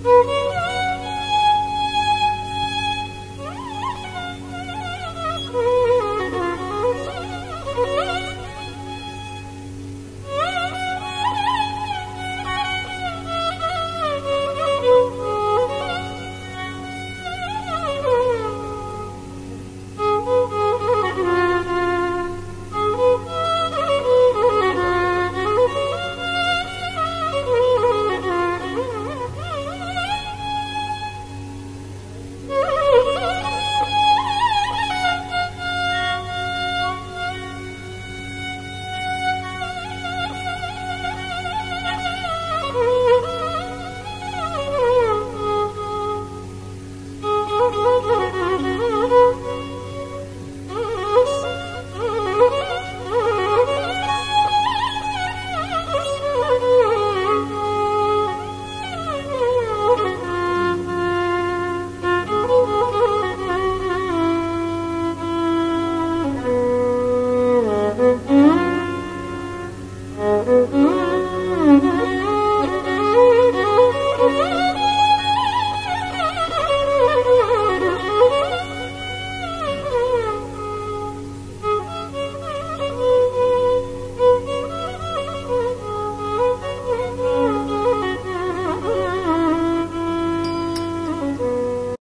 Mm-hmm.